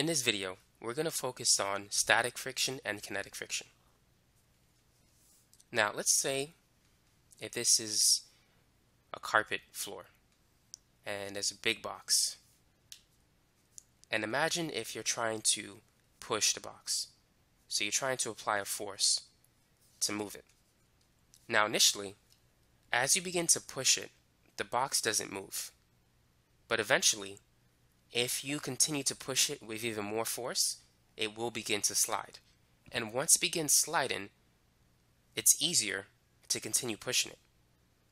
In this video, we're going to focus on static friction and kinetic friction. Now, let's say if this is a carpet floor and there's a big box. And imagine if you're trying to push the box. So you're trying to apply a force to move it. Now, initially, as you begin to push it, the box doesn't move. But eventually, if you continue to push it with even more force, it will begin to slide. And once it begins sliding, it's easier to continue pushing it.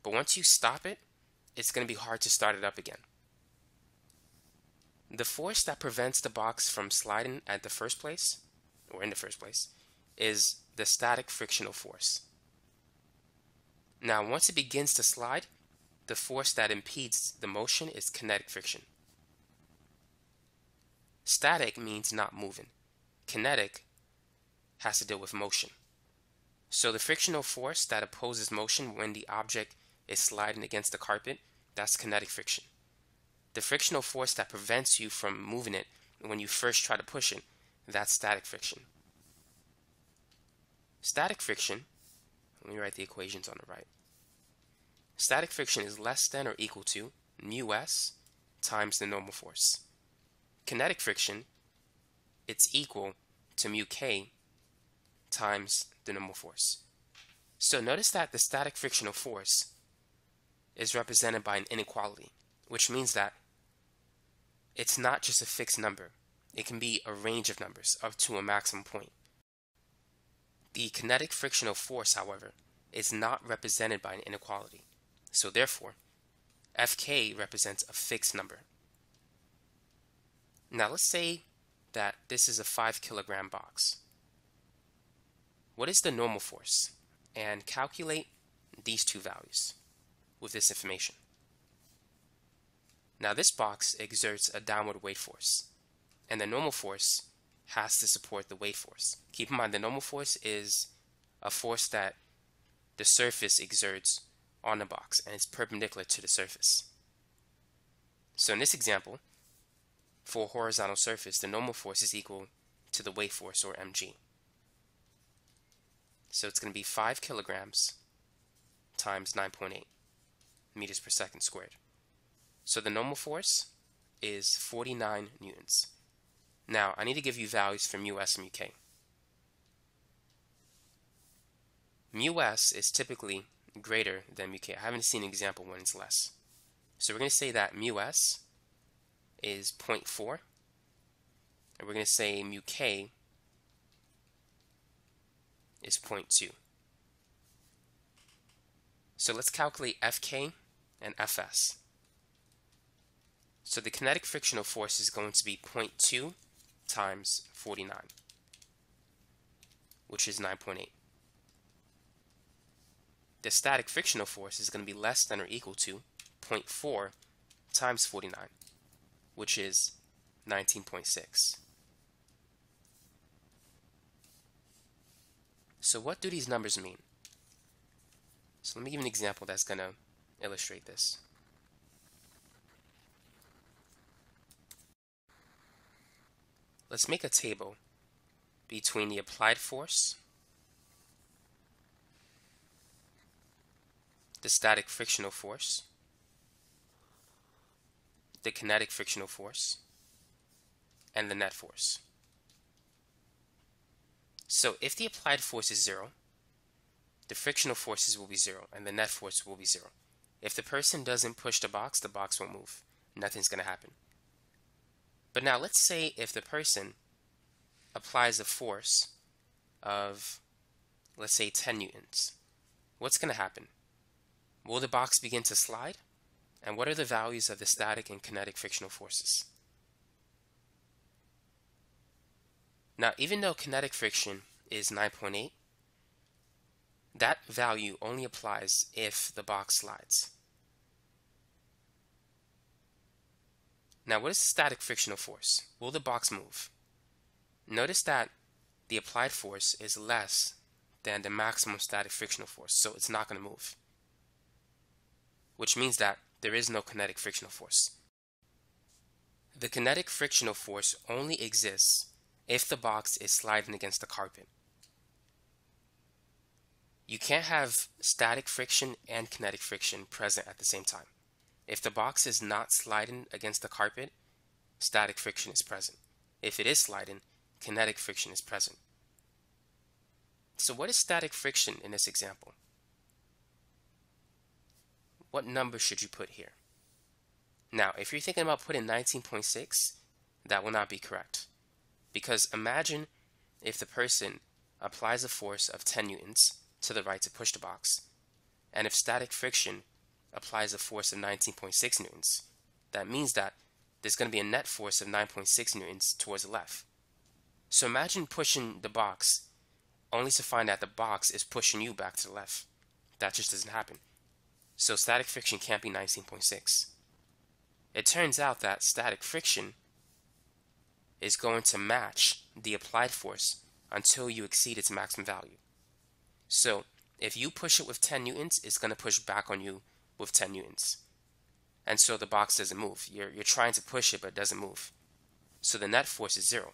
But once you stop it, it's going to be hard to start it up again. The force that prevents the box from sliding at the first place, or in the first place, is the static frictional force. Now, once it begins to slide, the force that impedes the motion is kinetic friction. Static means not moving. Kinetic has to deal with motion. So the frictional force that opposes motion when the object is sliding against the carpet, that's kinetic friction. The frictional force that prevents you from moving it when you first try to push it, that's static friction. Static friction, let me write the equations on the right. Static friction is less than or equal to mu s times the normal force kinetic friction, it's equal to mu k times the normal force. So notice that the static frictional force is represented by an inequality, which means that it's not just a fixed number. It can be a range of numbers up to a maximum point. The kinetic frictional force, however, is not represented by an inequality. So therefore, Fk represents a fixed number. Now let's say that this is a 5 kilogram box. What is the normal force? And calculate these two values with this information. Now this box exerts a downward weight force, and the normal force has to support the weight force. Keep in mind the normal force is a force that the surface exerts on the box, and it's perpendicular to the surface. So in this example, for a horizontal surface, the normal force is equal to the weight force, or mg. So it's going to be 5 kilograms times 9.8 meters per second squared. So the normal force is 49 newtons. Now, I need to give you values for mu s and mu k. Mu s is typically greater than mu k. I haven't seen an example when it's less. So we're going to say that mu s is 0.4. And we're going to say mu k is 0.2. So let's calculate Fk and Fs. So the kinetic frictional force is going to be 0.2 times 49, which is 9.8. The static frictional force is going to be less than or equal to 0.4 times 49, which is 19.6. So what do these numbers mean? So let me give an example that's going to illustrate this. Let's make a table between the applied force, the static frictional force, the kinetic frictional force, and the net force. So if the applied force is zero, the frictional forces will be zero and the net force will be zero. If the person doesn't push the box, the box won't move. Nothing's going to happen. But now let's say if the person applies a force of, let's say 10 newtons, what's going to happen? Will the box begin to slide? And what are the values of the static and kinetic frictional forces? Now, even though kinetic friction is 9.8, that value only applies if the box slides. Now, what is the static frictional force? Will the box move? Notice that the applied force is less than the maximum static frictional force, so it's not going to move. Which means that there is no kinetic frictional force. The kinetic frictional force only exists if the box is sliding against the carpet. You can't have static friction and kinetic friction present at the same time. If the box is not sliding against the carpet, static friction is present. If it is sliding, kinetic friction is present. So what is static friction in this example? What number should you put here? Now, if you're thinking about putting 19.6, that will not be correct. Because imagine if the person applies a force of 10 newtons to the right to push the box, and if static friction applies a force of 19.6 newtons, that means that there's going to be a net force of 9.6 newtons towards the left. So imagine pushing the box only to find that the box is pushing you back to the left. That just doesn't happen. So static friction can't be 19.6. It turns out that static friction is going to match the applied force until you exceed its maximum value. So if you push it with 10 newtons, it's going to push back on you with 10 newtons. And so the box doesn't move. You're, you're trying to push it, but it doesn't move. So the net force is zero.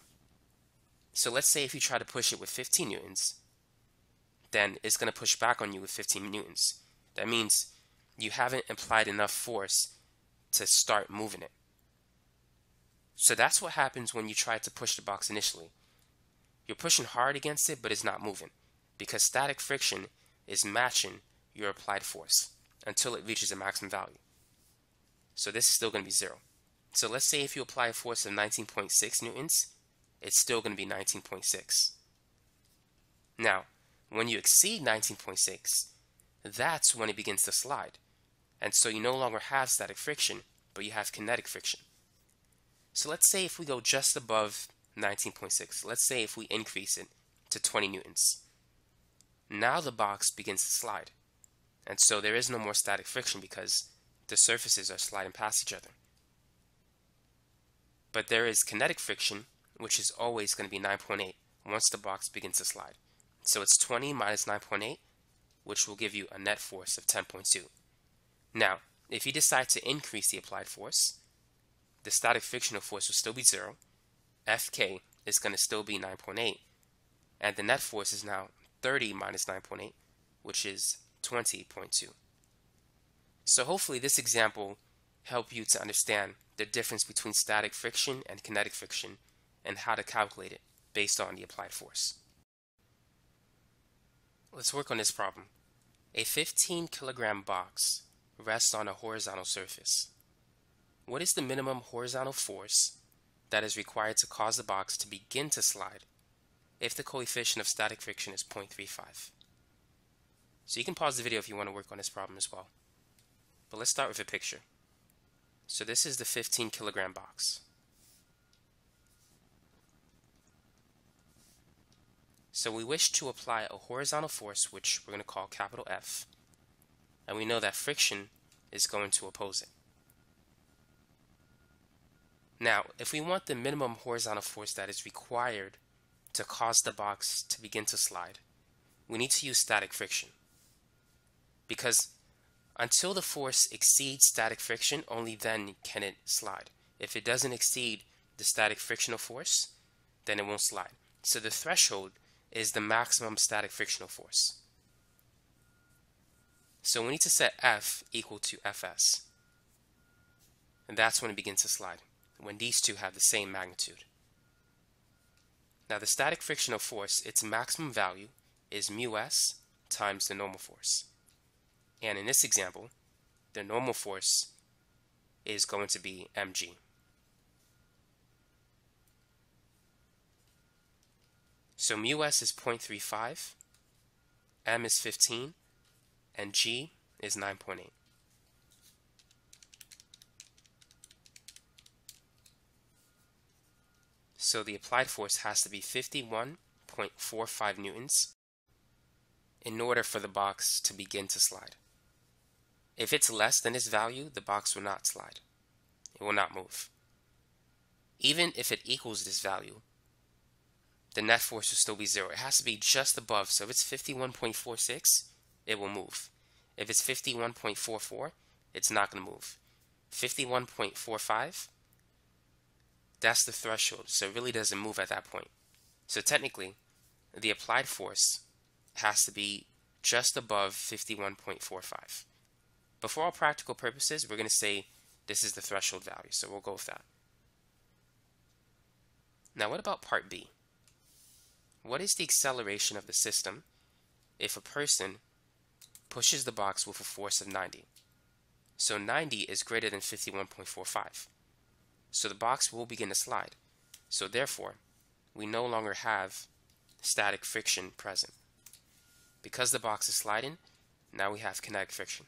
So let's say if you try to push it with 15 newtons, then it's going to push back on you with 15 newtons. That means you haven't applied enough force to start moving it. So that's what happens when you try to push the box initially. You're pushing hard against it, but it's not moving because static friction is matching your applied force until it reaches a maximum value. So this is still going to be zero. So let's say if you apply a force of 19.6 newtons, it's still going to be 19.6. Now, when you exceed 19.6, that's when it begins to slide. And so you no longer have static friction, but you have kinetic friction. So let's say if we go just above 19.6, let's say if we increase it to 20 newtons. Now the box begins to slide. And so there is no more static friction because the surfaces are sliding past each other. But there is kinetic friction, which is always going to be 9.8 once the box begins to slide. So it's 20 minus 9.8, which will give you a net force of 10.2. Now, if you decide to increase the applied force, the static frictional force will still be 0, Fk is going to still be 9.8, and the net force is now 30 minus 9.8, which is 20.2. So hopefully this example help you to understand the difference between static friction and kinetic friction and how to calculate it based on the applied force. Let's work on this problem. A 15 kilogram box rests on a horizontal surface. What is the minimum horizontal force that is required to cause the box to begin to slide if the coefficient of static friction is 0.35? So you can pause the video if you want to work on this problem as well. But let's start with a picture. So this is the 15 kilogram box. So we wish to apply a horizontal force, which we're going to call capital F, and we know that friction is going to oppose it. Now, if we want the minimum horizontal force that is required to cause the box to begin to slide, we need to use static friction. Because until the force exceeds static friction, only then can it slide. If it doesn't exceed the static frictional force, then it won't slide. So the threshold is the maximum static frictional force. So we need to set F equal to Fs. And that's when it begins to slide, when these two have the same magnitude. Now the static frictional force, its maximum value is mu s times the normal force. And in this example, the normal force is going to be mg. So mu s is 0.35, m is 15, and g is 9.8. So the applied force has to be 51.45 newtons in order for the box to begin to slide. If it's less than this value, the box will not slide. It will not move. Even if it equals this value, the net force will still be zero. It has to be just above. So if it's 51.46, it will move. If it's 51.44, it's not going to move. 51.45, that's the threshold. So it really doesn't move at that point. So technically, the applied force has to be just above 51.45. But for all practical purposes, we're going to say this is the threshold value. So we'll go with that. Now what about part B? What is the acceleration of the system if a person pushes the box with a force of 90? So 90 is greater than 51.45. So the box will begin to slide. So therefore, we no longer have static friction present. Because the box is sliding, now we have kinetic friction.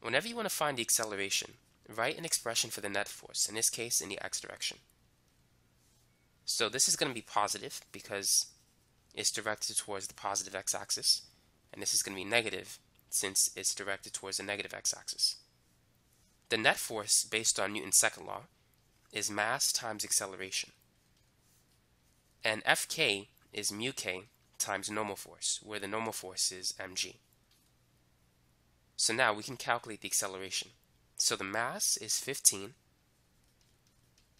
Whenever you want to find the acceleration, write an expression for the net force, in this case in the x direction. So this is going to be positive because it's directed towards the positive x-axis, and this is going to be negative since it's directed towards the negative x-axis. The net force based on Newton's second law is mass times acceleration. And Fk is mu k times normal force, where the normal force is mg. So now we can calculate the acceleration. So the mass is 15,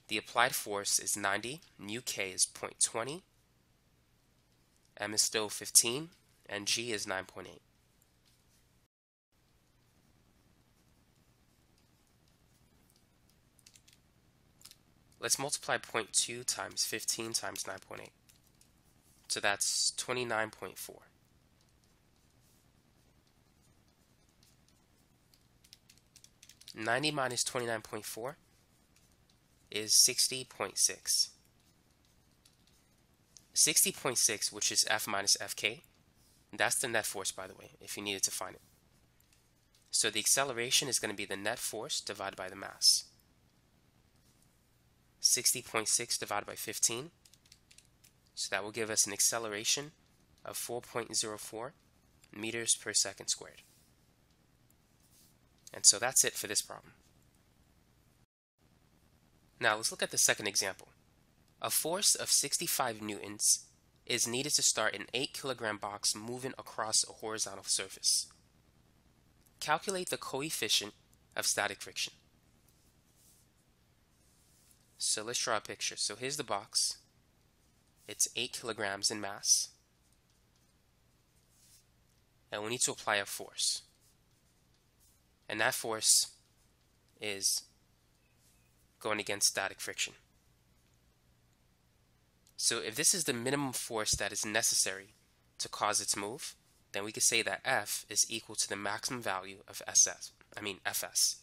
the applied force is 90, mu k is 0.20, m is still 15, and g is 9.8. Let's multiply 0.2 times 15 times 9.8. So that's 29.4. Ninety minus twenty nine point four is 60.6. 60.6, which is F minus Fk, that's the net force, by the way, if you needed to find it. So the acceleration is going to be the net force divided by the mass. 60.6 divided by 15. So that will give us an acceleration of 4.04 meters per second squared. And so that's it for this problem. Now let's look at the second example. A force of 65 newtons is needed to start an 8 kilogram box moving across a horizontal surface. Calculate the coefficient of static friction. So let's draw a picture. So here's the box. It's 8 kilograms in mass. And we need to apply a force. And that force is going against static friction. So if this is the minimum force that is necessary to cause its move, then we could say that F is equal to the maximum value of SS, I mean Fs.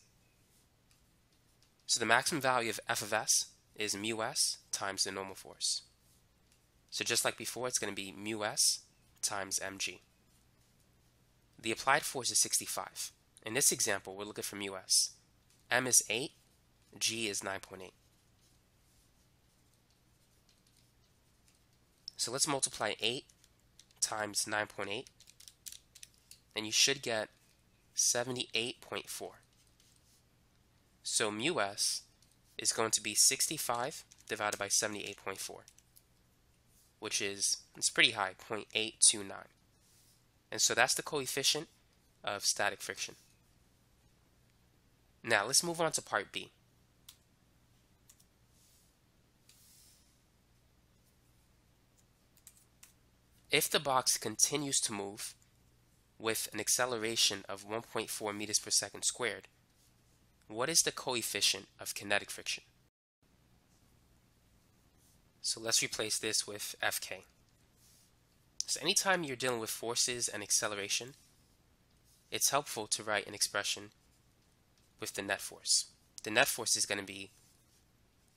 So the maximum value of F of S is mu s times the normal force. So just like before, it's going to be mu s times mg. The applied force is 65. In this example, we're looking for mu s. m is 8, G is 9.8. So let's multiply 8 times 9.8 and you should get 78.4. So mu s is going to be 65 divided by 78.4 which is it's pretty high 0.829 and so that's the coefficient of static friction. Now let's move on to part B. If the box continues to move with an acceleration of 1.4 meters per second squared, what is the coefficient of kinetic friction? So let's replace this with Fk. So anytime you're dealing with forces and acceleration, it's helpful to write an expression with the net force. The net force is going to be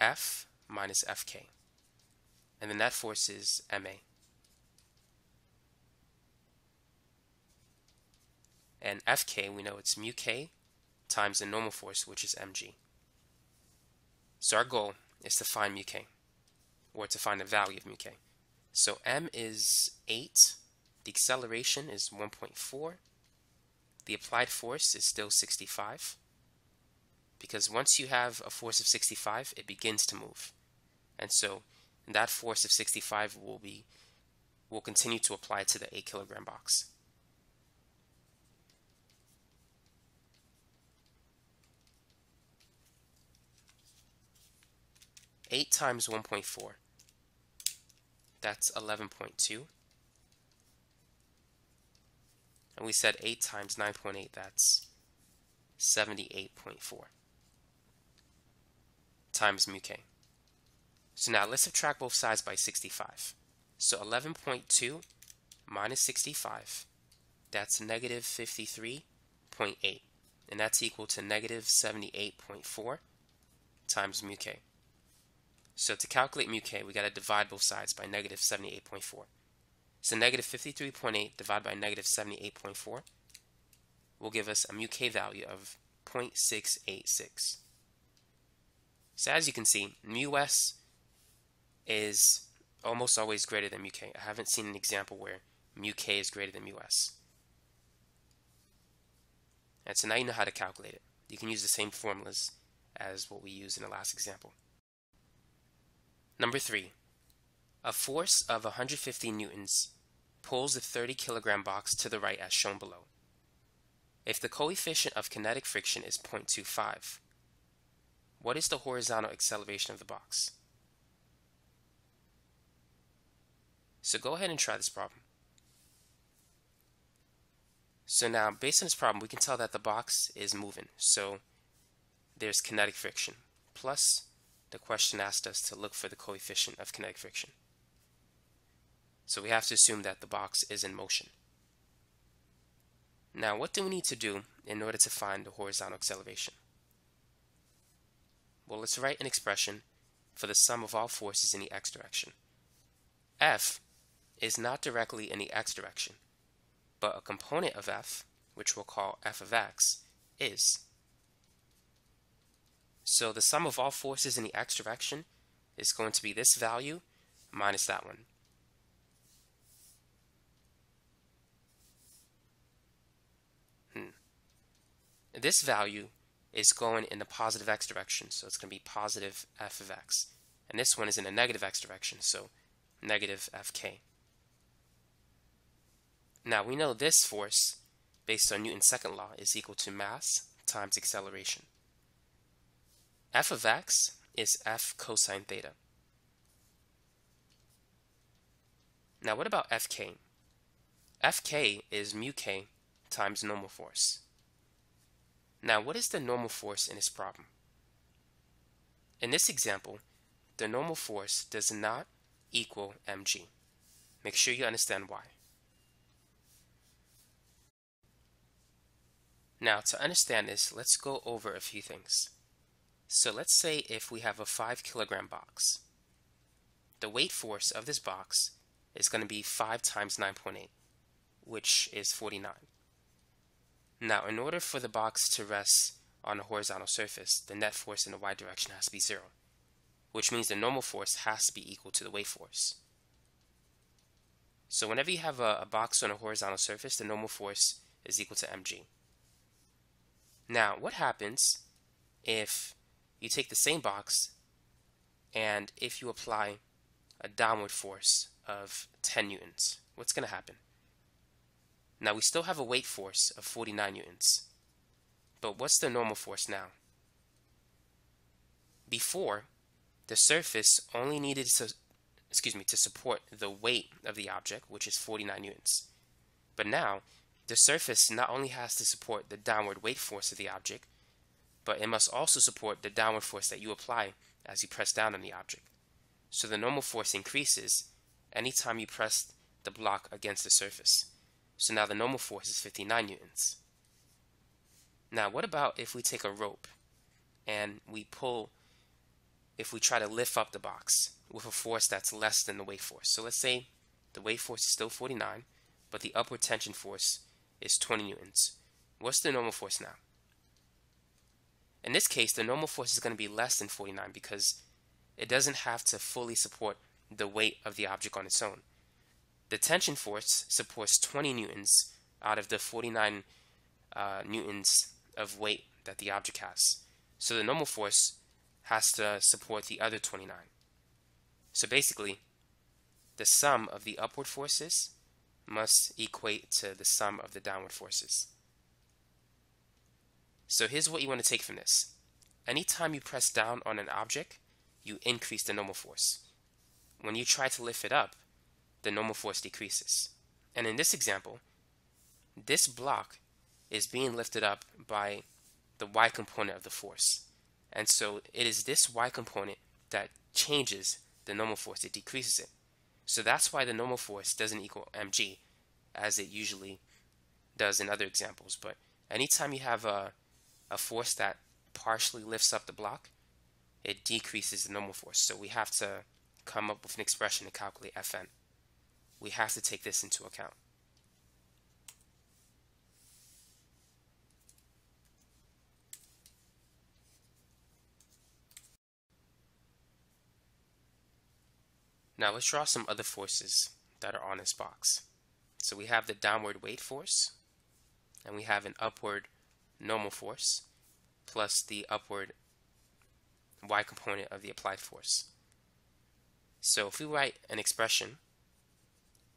F minus Fk. And the net force is ma. And Fk, we know it's mu k times the normal force, which is mg. So our goal is to find mu k, or to find the value of mu k. So m is 8, the acceleration is 1.4, the applied force is still 65, because once you have a force of 65, it begins to move. And so that force of 65 will be will continue to apply to the 8 kilogram box. 8 times 1.4, that's 11.2. And we said 8 times 9.8, that's 78.4 times mu k. So now let's subtract both sides by 65. So 11.2 minus 65, that's negative 53.8. And that's equal to negative 78.4 times mu k. So to calculate mu k, we got to divide both sides by negative 78.4. So negative 53.8 divided by negative 78.4 will give us a mu k value of 0.686. So as you can see, mu s is almost always greater than mu k. I haven't seen an example where mu k is greater than mu s. And so now you know how to calculate it. You can use the same formulas as what we used in the last example. Number three, a force of 150 newtons pulls the 30 kilogram box to the right as shown below. If the coefficient of kinetic friction is 0.25, what is the horizontal acceleration of the box? So go ahead and try this problem. So now, based on this problem, we can tell that the box is moving. So there's kinetic friction. Plus, the question asked us to look for the coefficient of kinetic friction. So we have to assume that the box is in motion. Now, what do we need to do in order to find the horizontal acceleration? Well, let's write an expression for the sum of all forces in the x direction. F is not directly in the x direction, but a component of F, which we'll call f of x, is. So the sum of all forces in the x direction is going to be this value minus that one. Hmm. This value is going in the positive x direction, so it's going to be positive f of x. And this one is in a negative x direction, so negative fk. Now we know this force, based on Newton's second law, is equal to mass times acceleration. F of x is f cosine theta. Now what about fk? fk is mu k times normal force. Now what is the normal force in this problem? In this example, the normal force does not equal mg. Make sure you understand why. Now, to understand this, let's go over a few things. So let's say if we have a 5 kilogram box. The weight force of this box is going to be 5 times 9.8, which is 49. Now, in order for the box to rest on a horizontal surface, the net force in the y direction has to be 0, which means the normal force has to be equal to the weight force. So whenever you have a, a box on a horizontal surface, the normal force is equal to mg. Now, what happens if you take the same box and if you apply a downward force of 10 newtons? What's going to happen? Now, we still have a weight force of 49 newtons. But what's the normal force now? Before, the surface only needed to, excuse me, to support the weight of the object, which is 49 newtons. But now, the surface not only has to support the downward weight force of the object, but it must also support the downward force that you apply as you press down on the object. So the normal force increases anytime you press the block against the surface. So now the normal force is 59 newtons. Now what about if we take a rope and we pull, if we try to lift up the box with a force that's less than the weight force. So let's say the weight force is still 49, but the upward tension force is 20 newtons. What's the normal force now? In this case, the normal force is going to be less than 49 because it doesn't have to fully support the weight of the object on its own. The tension force supports 20 newtons out of the 49 uh, newtons of weight that the object has. So the normal force has to support the other 29. So basically, the sum of the upward forces must equate to the sum of the downward forces. So here's what you want to take from this. Anytime you press down on an object, you increase the normal force. When you try to lift it up, the normal force decreases. And in this example, this block is being lifted up by the y component of the force. And so it is this y component that changes the normal force, it decreases it. So that's why the normal force doesn't equal mg as it usually does in other examples. But anytime you have a, a force that partially lifts up the block, it decreases the normal force. So we have to come up with an expression to calculate Fn. We have to take this into account. Now let's draw some other forces that are on this box. So we have the downward weight force, and we have an upward normal force, plus the upward y component of the applied force. So if we write an expression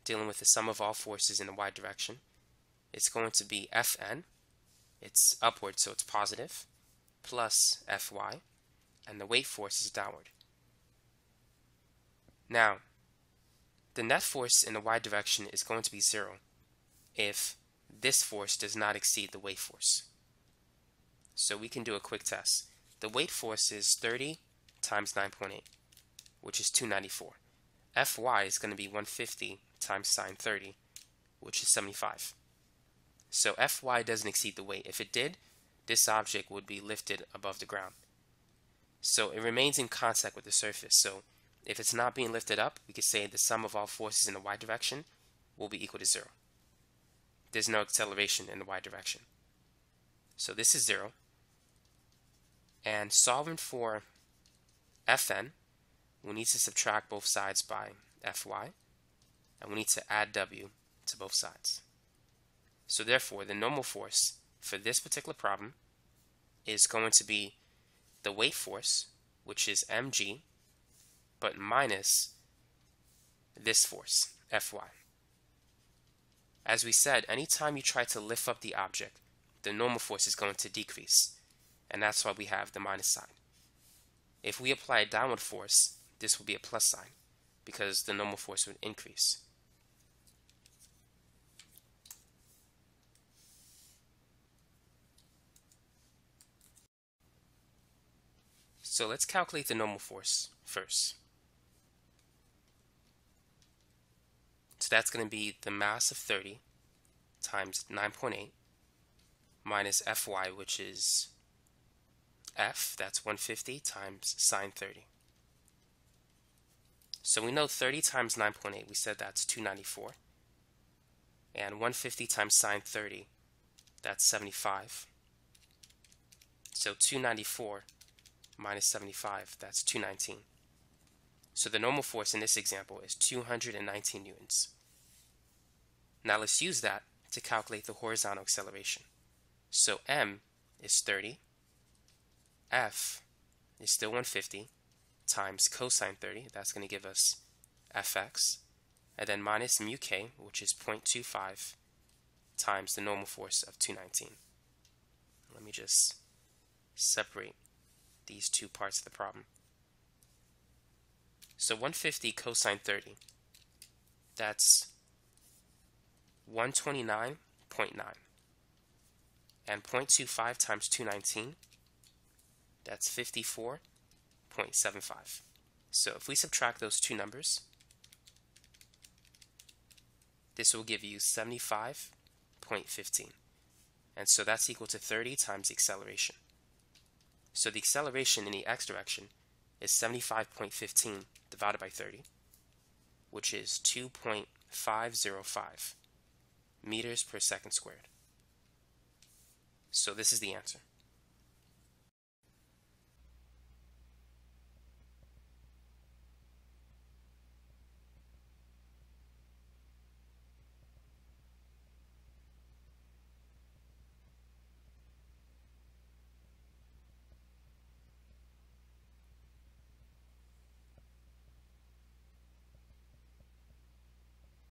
dealing with the sum of all forces in the y direction, it's going to be Fn, it's upward so it's positive, plus Fy, and the weight force is downward. Now, the net force in the y direction is going to be zero if this force does not exceed the weight force. So we can do a quick test. The weight force is 30 times 9.8, which is 294. Fy is going to be 150 times sine 30, which is 75. So Fy doesn't exceed the weight. If it did, this object would be lifted above the ground. So it remains in contact with the surface. So if it's not being lifted up, we could say the sum of all forces in the y direction will be equal to zero. There's no acceleration in the y direction. So this is zero. And solving for Fn, we need to subtract both sides by Fy, and we need to add W to both sides. So therefore, the normal force for this particular problem is going to be the weight force, which is mg, but minus this force, Fy. As we said, anytime you try to lift up the object, the normal force is going to decrease and that's why we have the minus sign. If we apply a downward force, this will be a plus sign because the normal force would increase. So let's calculate the normal force first. So that's going to be the mass of 30 times 9.8 minus Fy, which is f, that's 150 times sine 30. So we know 30 times 9.8, we said that's 294. And 150 times sine 30, that's 75. So 294 minus 75, that's 219. So the normal force in this example is 219 newtons. Now let's use that to calculate the horizontal acceleration. So m is 30 f is still 150 times cosine 30. That's going to give us fx. And then minus mu k, which is 0.25 times the normal force of 219. Let me just separate these two parts of the problem. So 150 cosine 30, that's 129.9. And 0.25 times 219, that's 54.75. So if we subtract those two numbers, this will give you 75.15. And so that's equal to 30 times the acceleration. So the acceleration in the x direction is 75.15 divided by 30, which is 2.505 meters per second squared. So this is the answer.